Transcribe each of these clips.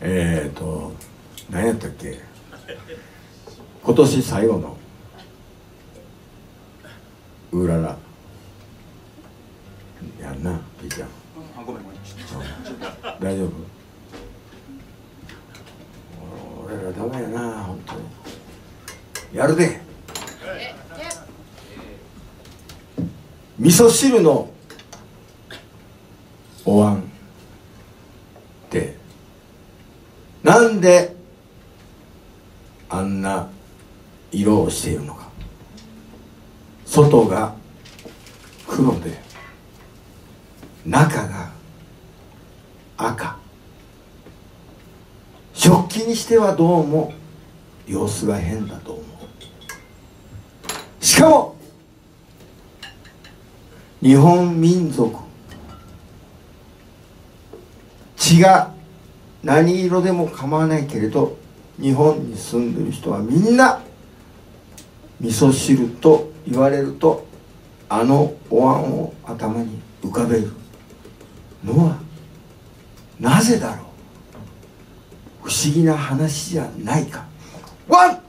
えっ、ー、と何やったっけ？今年最後のうらら。やんなピーちゃん。大丈夫？俺らダメやな本当に。やるで。味噌汁のお椀ってなんであんな色をしているのか。外が黒で中が赤。食器にしてはどうも様子が変だと思う。しかも日本民族血が何色でも構わないけれど日本に住んでる人はみんな味噌汁と言われるとあのお椀を頭に浮かべる。のはなぜだろう。不思議な話じゃないか。ワン、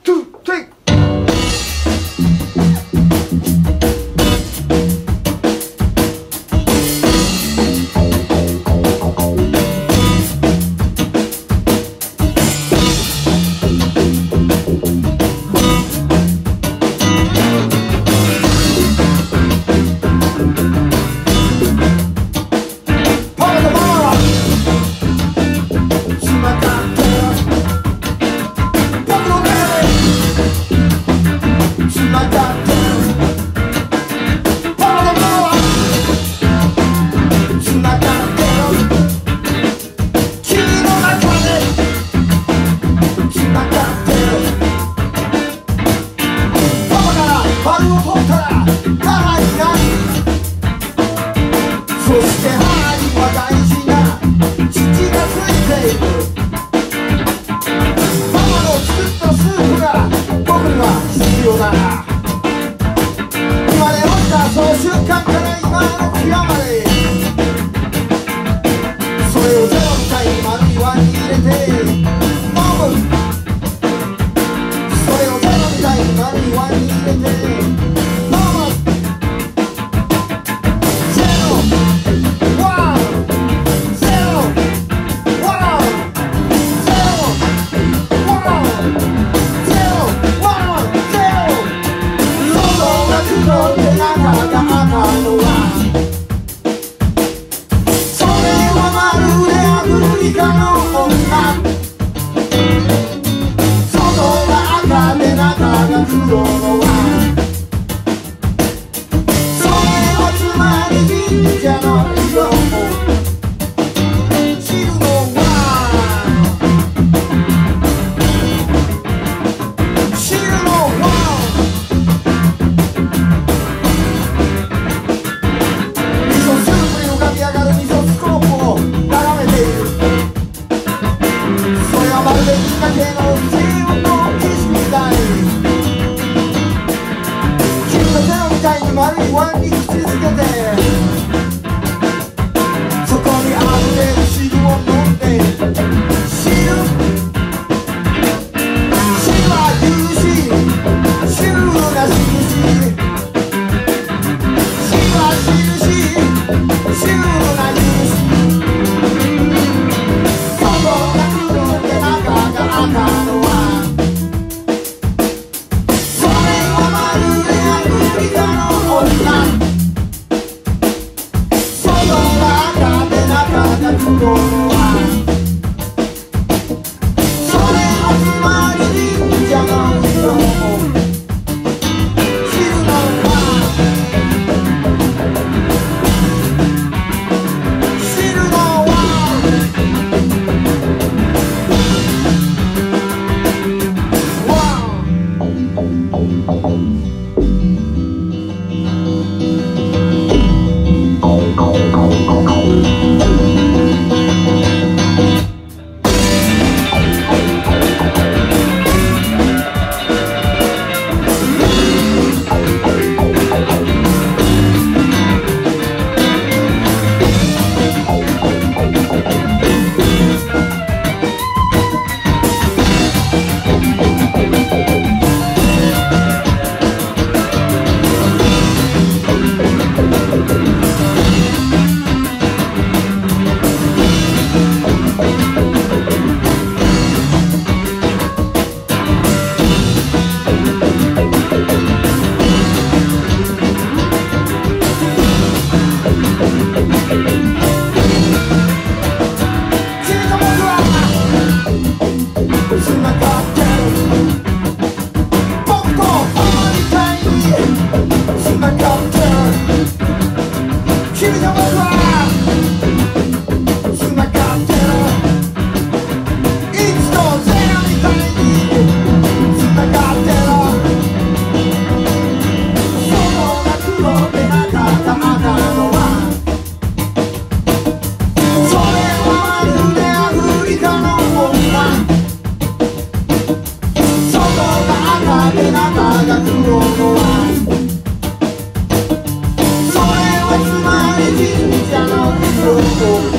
Thank you.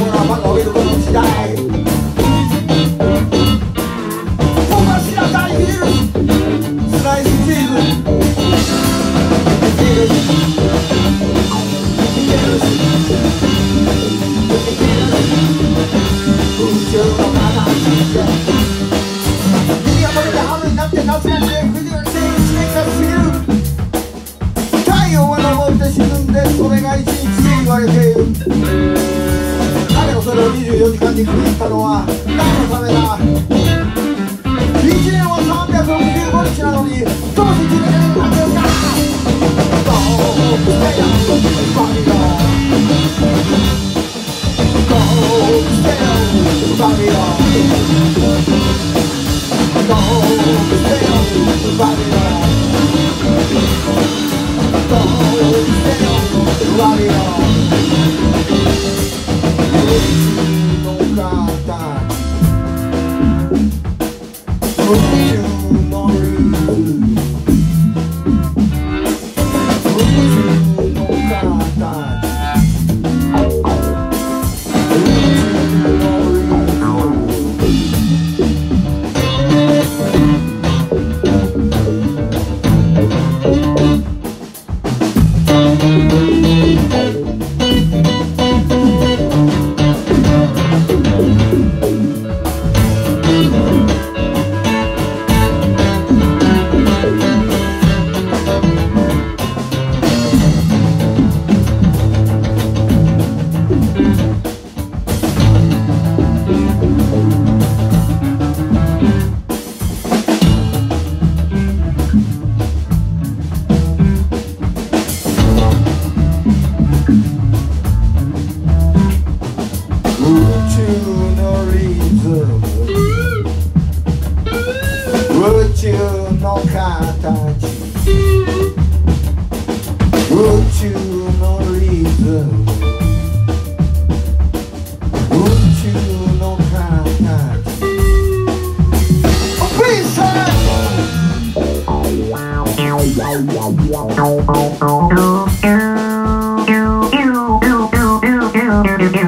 when I'm on the road, I'm the road, I'm 時間に区ったのは何のためだ1年は365日なのにどうして1年なんですかどうしてやるのに神よどうしてよ神よどうしてよ神よ Mario. Nunca tá?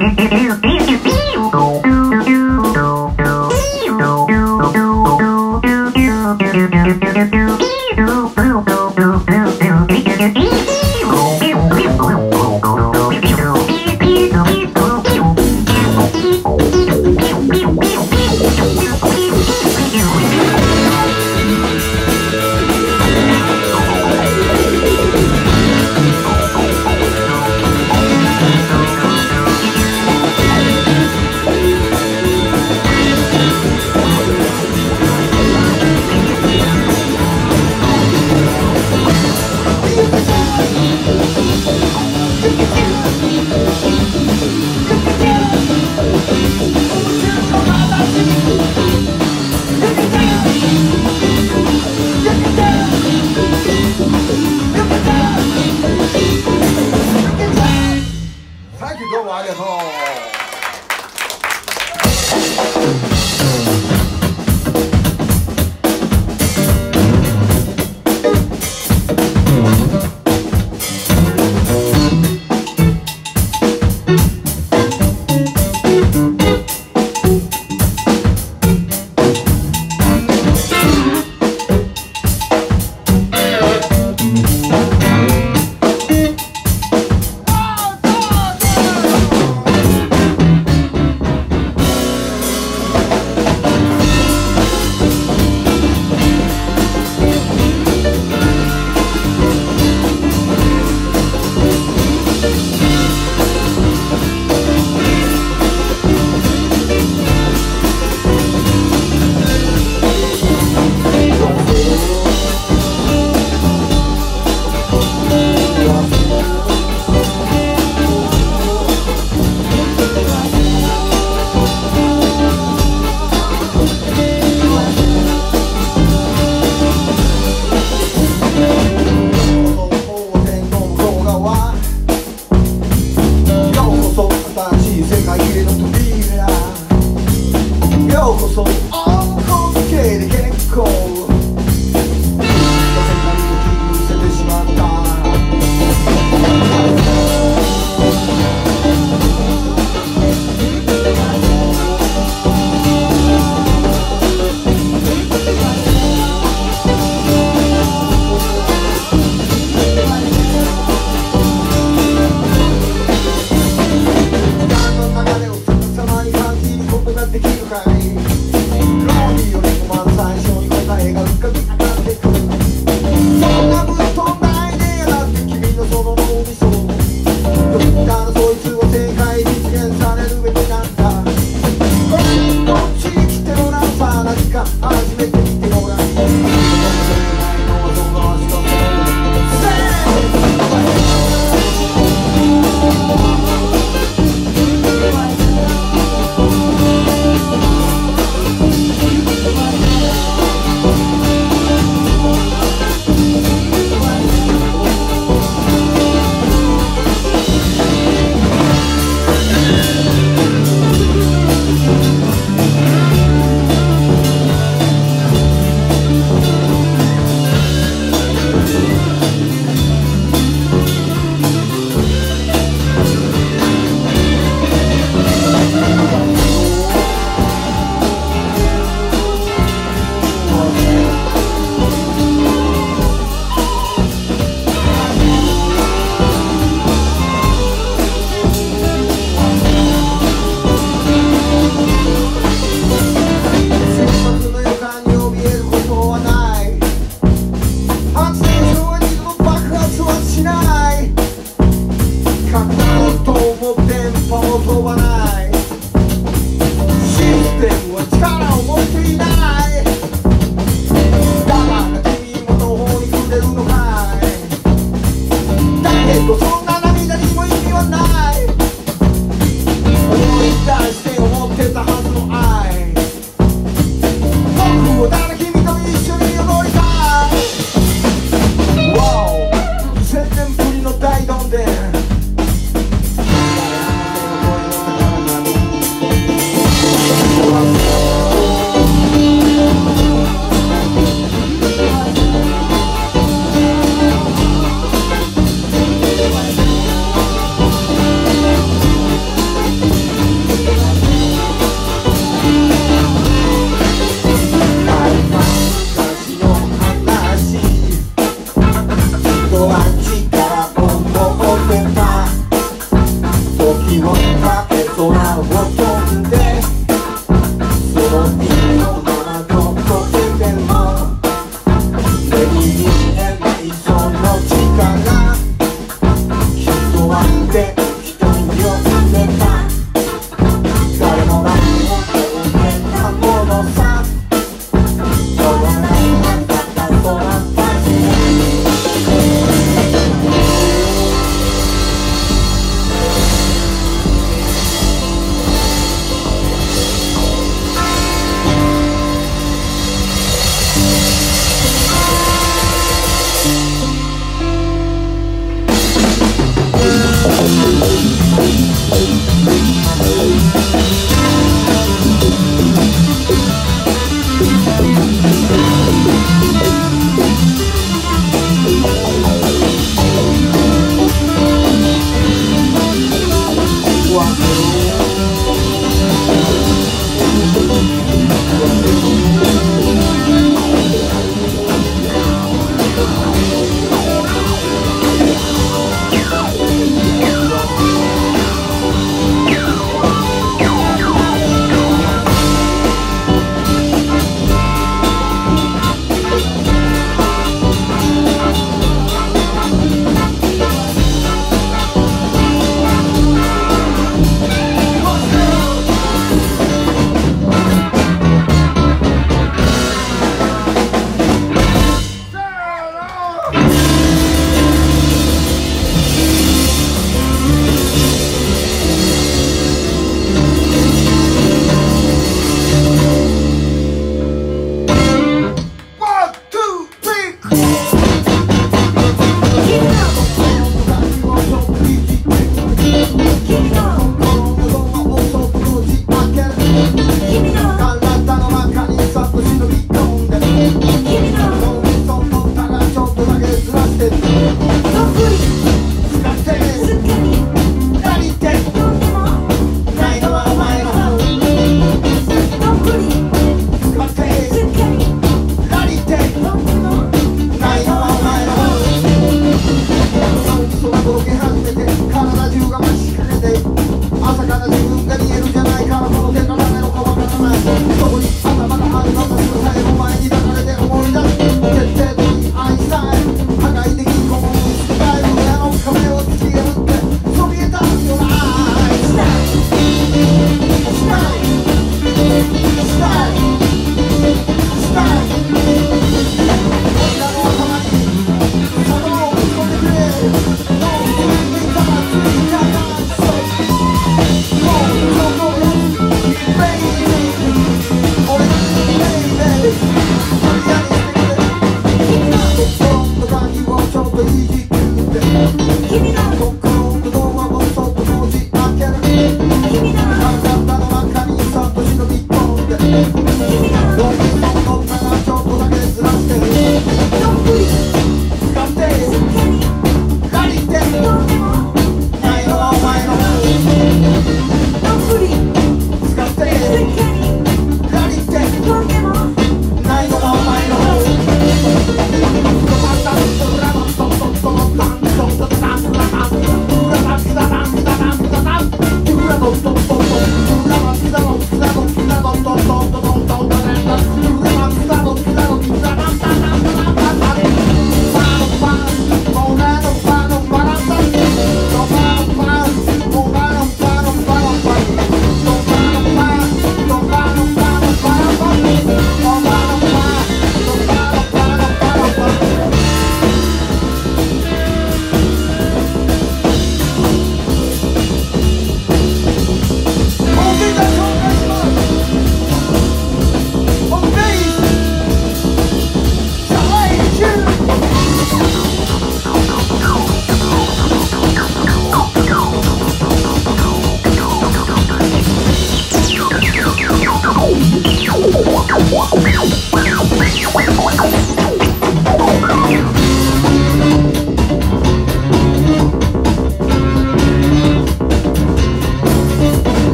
Gracias.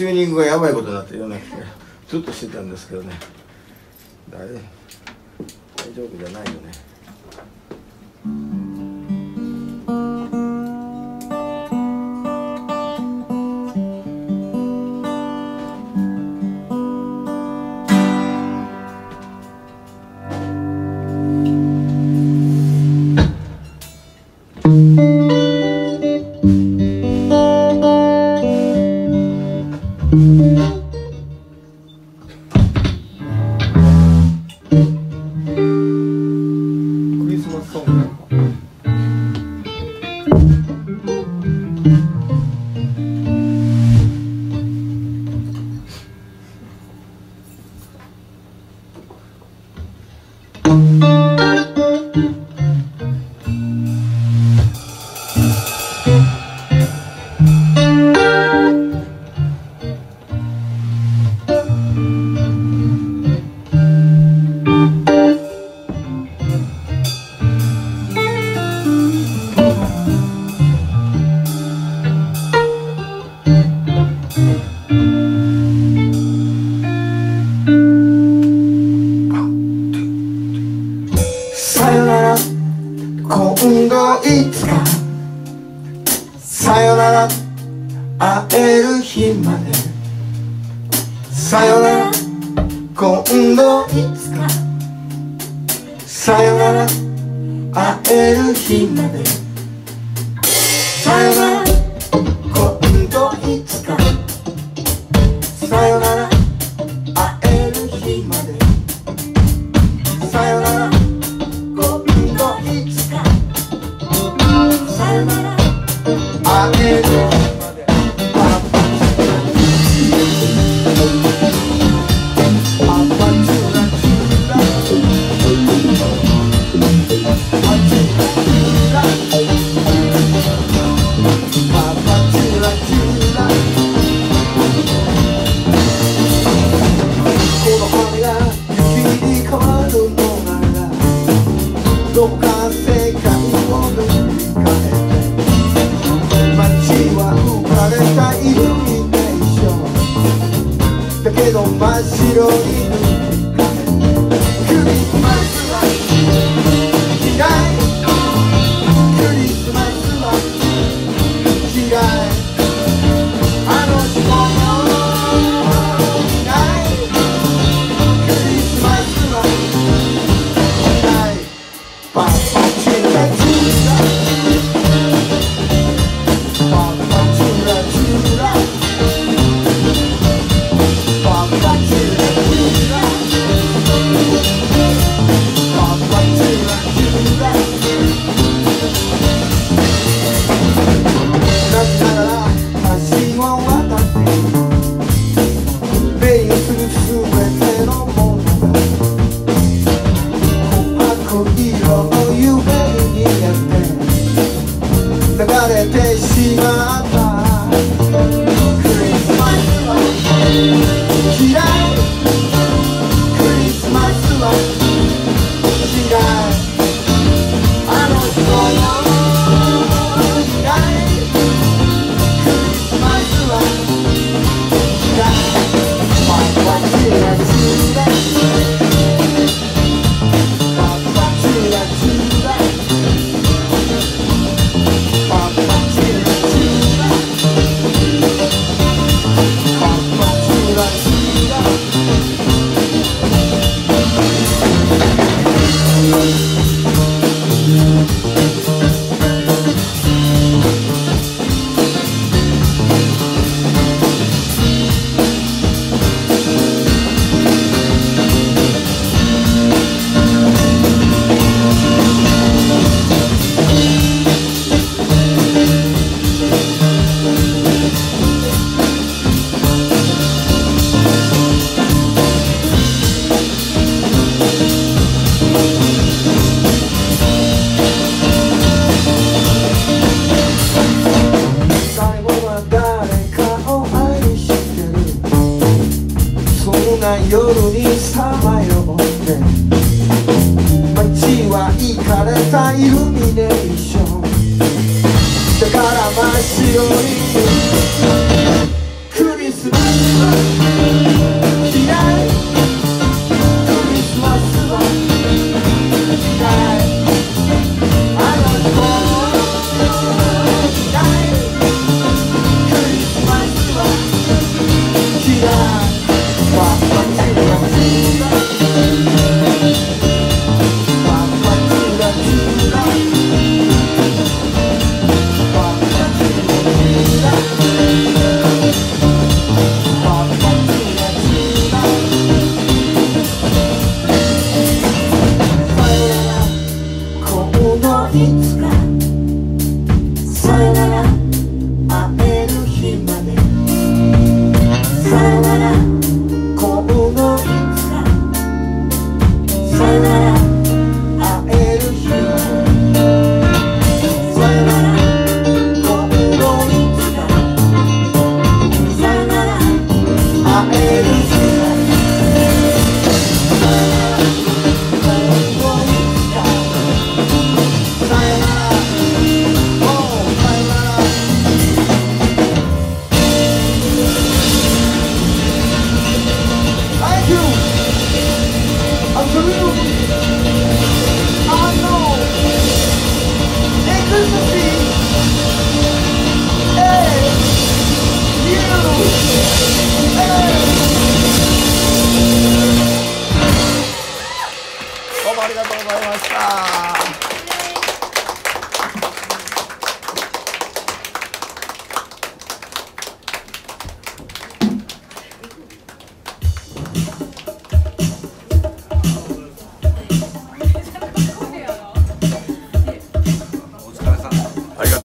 チューニングがやばいことになってるよてずっとしてたんですけどね。大丈夫じゃないよね。